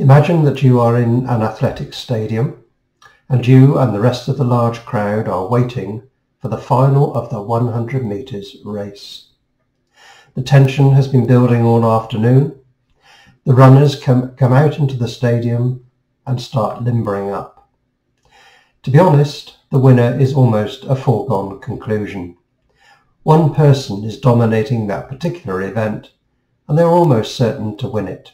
Imagine that you are in an athletic stadium and you and the rest of the large crowd are waiting for the final of the 100 metres race. The tension has been building all afternoon. The runners come, come out into the stadium and start limbering up. To be honest, the winner is almost a foregone conclusion. One person is dominating that particular event and they're almost certain to win it.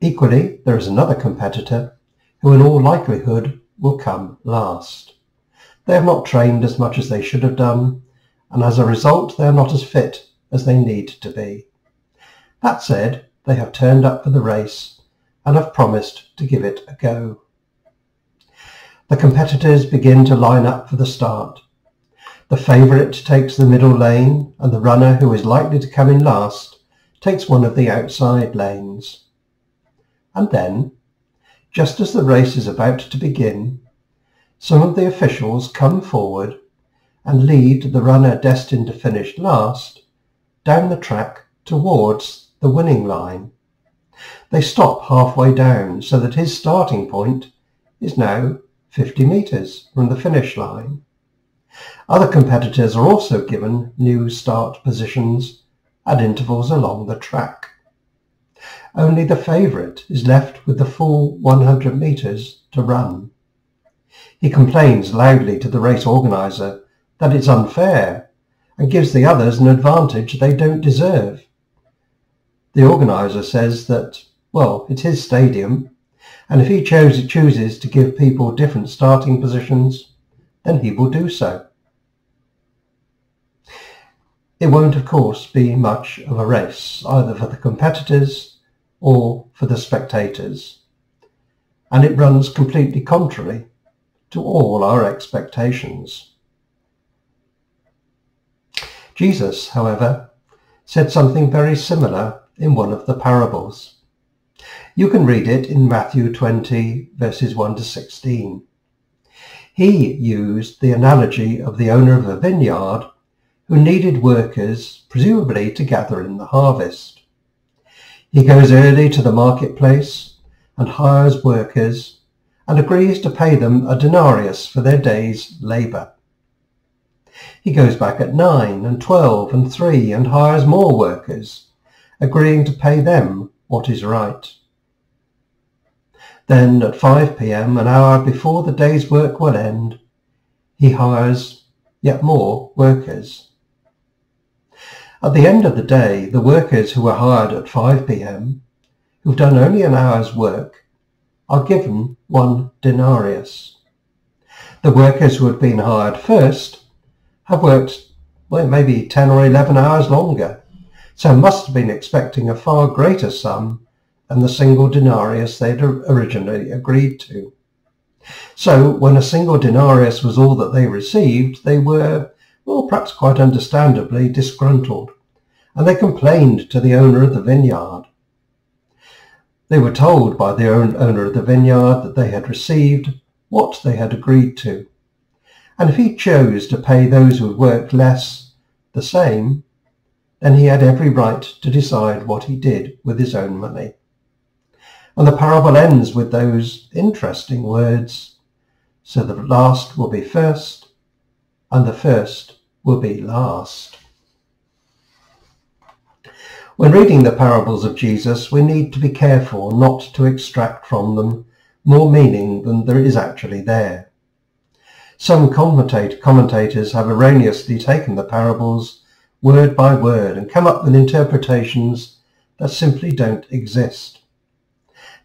Equally, there is another competitor who in all likelihood will come last. They have not trained as much as they should have done, and as a result they are not as fit as they need to be. That said, they have turned up for the race and have promised to give it a go. The competitors begin to line up for the start. The favourite takes the middle lane and the runner who is likely to come in last takes one of the outside lanes. And then, just as the race is about to begin, some of the officials come forward and lead the runner destined to finish last down the track towards the winning line. They stop halfway down so that his starting point is now 50 metres from the finish line. Other competitors are also given new start positions at intervals along the track. Only the favourite is left with the full 100 metres to run. He complains loudly to the race organiser that it's unfair and gives the others an advantage they don't deserve. The organiser says that, well, it's his stadium, and if he chose, chooses to give people different starting positions, then he will do so. It won't, of course, be much of a race, either for the competitors or for the spectators. And it runs completely contrary to all our expectations. Jesus, however, said something very similar in one of the parables. You can read it in Matthew 20, verses 1 to 16. He used the analogy of the owner of a vineyard who needed workers, presumably to gather in the harvest. He goes early to the marketplace and hires workers and agrees to pay them a denarius for their day's labour. He goes back at nine and twelve and three and hires more workers, agreeing to pay them what is right. Then at 5 p.m., an hour before the day's work will end, he hires yet more workers. At the end of the day, the workers who were hired at 5 p.m., who've done only an hour's work, are given one denarius. The workers who had been hired first have worked well, maybe 10 or 11 hours longer, so must have been expecting a far greater sum than the single denarius they'd originally agreed to. So when a single denarius was all that they received, they were well, perhaps quite understandably, disgruntled, and they complained to the owner of the vineyard. They were told by the owner of the vineyard that they had received what they had agreed to, and if he chose to pay those who had worked less the same, then he had every right to decide what he did with his own money. And the parable ends with those interesting words, so the last will be first, and the first will be last. When reading the parables of Jesus, we need to be careful not to extract from them more meaning than there is actually there. Some commentators have erroneously taken the parables word by word and come up with interpretations that simply don't exist.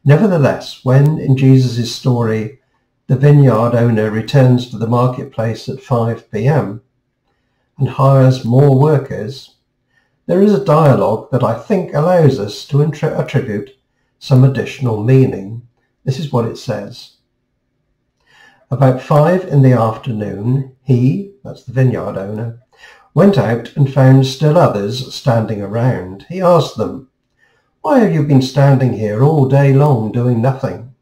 Nevertheless, when in Jesus' story the vineyard owner returns to the marketplace at 5 p.m. and hires more workers, there is a dialogue that I think allows us to attribute some additional meaning. This is what it says. About five in the afternoon, he, that's the vineyard owner, went out and found still others standing around. He asked them, Why have you been standing here all day long doing nothing?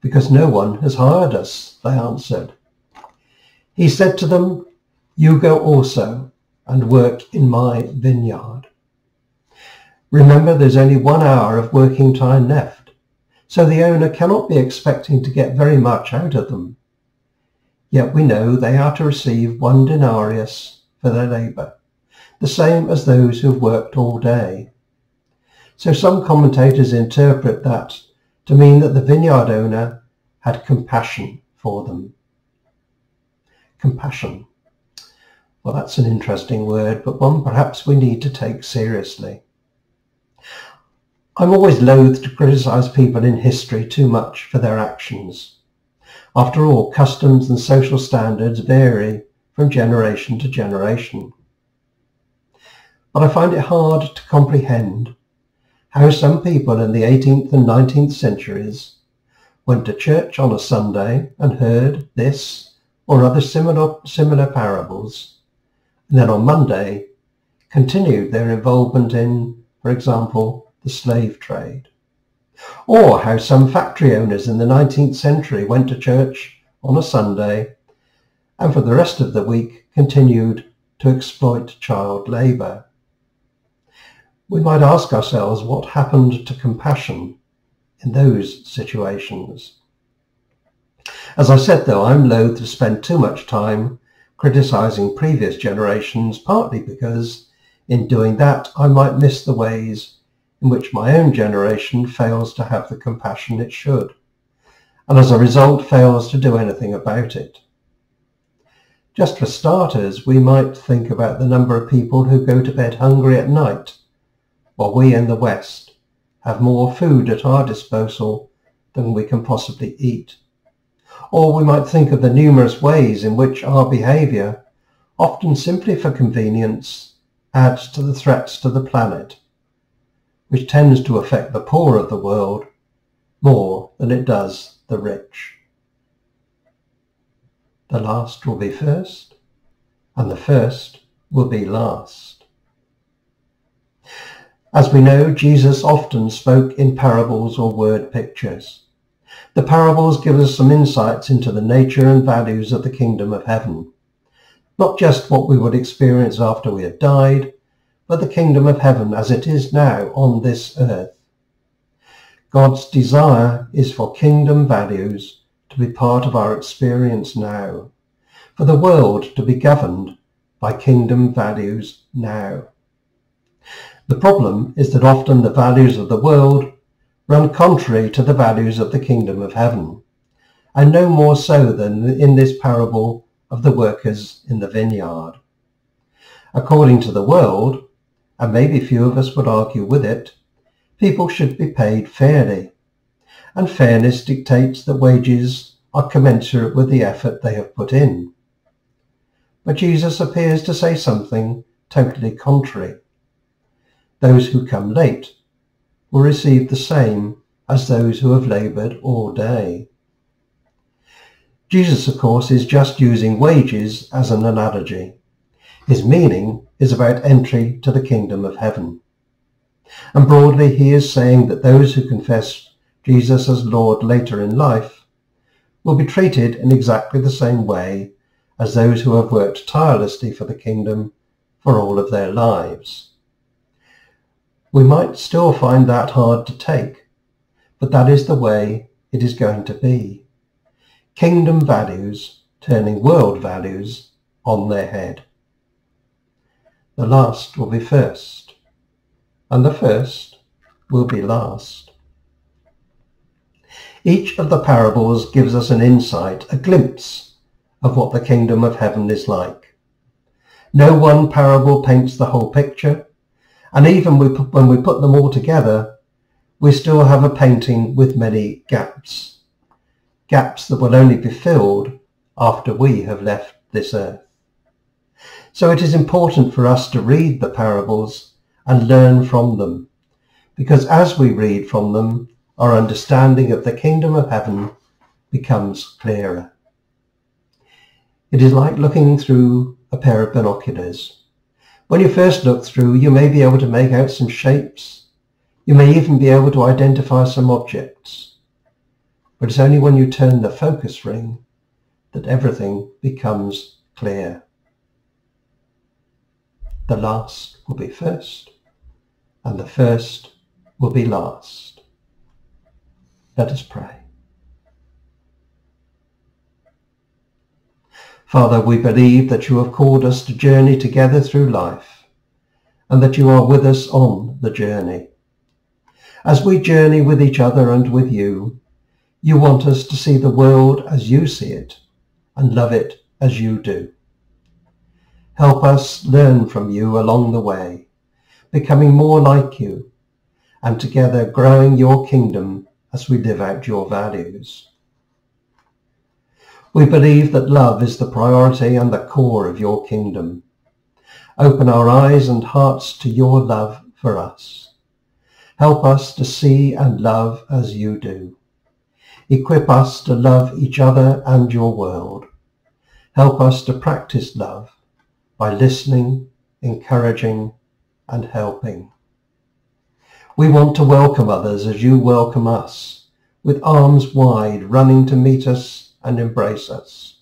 because no one has hired us, they answered. He said to them, You go also and work in my vineyard. Remember, there's only one hour of working time left, so the owner cannot be expecting to get very much out of them. Yet we know they are to receive one denarius for their labour, the same as those who have worked all day. So some commentators interpret that to mean that the vineyard owner had compassion for them. Compassion. Well, that's an interesting word, but one perhaps we need to take seriously. I'm always loath to criticise people in history too much for their actions. After all, customs and social standards vary from generation to generation. But I find it hard to comprehend how some people in the 18th and 19th centuries went to church on a Sunday and heard this or other similar, similar parables, and then on Monday continued their involvement in, for example, the slave trade. Or how some factory owners in the 19th century went to church on a Sunday and for the rest of the week continued to exploit child labour. We might ask ourselves what happened to compassion in those situations. As I said though, I'm loath to spend too much time criticising previous generations, partly because in doing that I might miss the ways in which my own generation fails to have the compassion it should, and as a result fails to do anything about it. Just for starters, we might think about the number of people who go to bed hungry at night while we in the West have more food at our disposal than we can possibly eat. Or we might think of the numerous ways in which our behaviour, often simply for convenience, adds to the threats to the planet, which tends to affect the poor of the world more than it does the rich. The last will be first, and the first will be last. As we know, Jesus often spoke in parables or word pictures. The parables give us some insights into the nature and values of the kingdom of heaven. Not just what we would experience after we have died, but the kingdom of heaven as it is now on this earth. God's desire is for kingdom values to be part of our experience now, for the world to be governed by kingdom values now. The problem is that often the values of the world run contrary to the values of the kingdom of heaven, and no more so than in this parable of the workers in the vineyard. According to the world, and maybe few of us would argue with it, people should be paid fairly, and fairness dictates that wages are commensurate with the effort they have put in. But Jesus appears to say something totally contrary. Those who come late will receive the same as those who have laboured all day. Jesus, of course, is just using wages as an analogy. His meaning is about entry to the kingdom of heaven. And broadly, he is saying that those who confess Jesus as Lord later in life will be treated in exactly the same way as those who have worked tirelessly for the kingdom for all of their lives. We might still find that hard to take, but that is the way it is going to be. Kingdom values turning world values on their head. The last will be first, and the first will be last. Each of the parables gives us an insight, a glimpse of what the kingdom of heaven is like. No one parable paints the whole picture, and even when we put them all together, we still have a painting with many gaps. Gaps that will only be filled after we have left this earth. So it is important for us to read the parables and learn from them, because as we read from them, our understanding of the kingdom of heaven becomes clearer. It is like looking through a pair of binoculars. When you first look through, you may be able to make out some shapes. You may even be able to identify some objects. But it's only when you turn the focus ring that everything becomes clear. The last will be first, and the first will be last. Let us pray. Father, we believe that you have called us to journey together through life and that you are with us on the journey. As we journey with each other and with you, you want us to see the world as you see it and love it as you do. Help us learn from you along the way, becoming more like you and together growing your kingdom as we live out your values. We believe that love is the priority and the core of your kingdom. Open our eyes and hearts to your love for us. Help us to see and love as you do. Equip us to love each other and your world. Help us to practice love by listening, encouraging and helping. We want to welcome others as you welcome us, with arms wide, running to meet us and embrace us.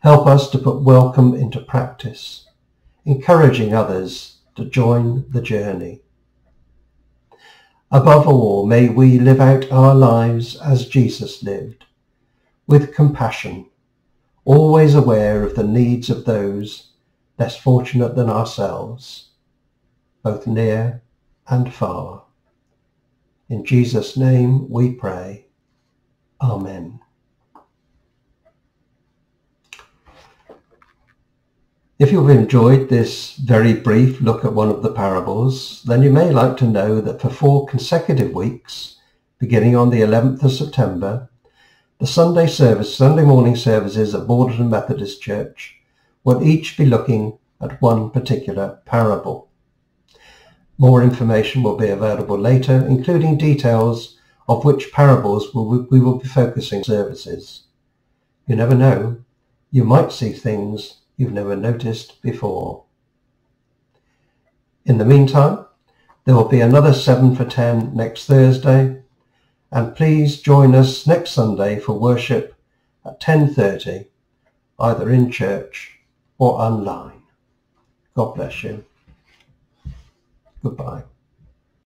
Help us to put welcome into practice, encouraging others to join the journey. Above all, may we live out our lives as Jesus lived, with compassion, always aware of the needs of those less fortunate than ourselves, both near and far. In Jesus' name we pray. Amen. If you've enjoyed this very brief look at one of the parables, then you may like to know that for four consecutive weeks, beginning on the 11th of September, the Sunday service, Sunday morning services at Balderton Methodist Church will each be looking at one particular parable. More information will be available later, including details of which parables we will be focusing services. You never know, you might see things you've never noticed before. In the meantime, there will be another 7 for 10 next Thursday, and please join us next Sunday for worship at 10.30, either in church or online. God bless you. Goodbye.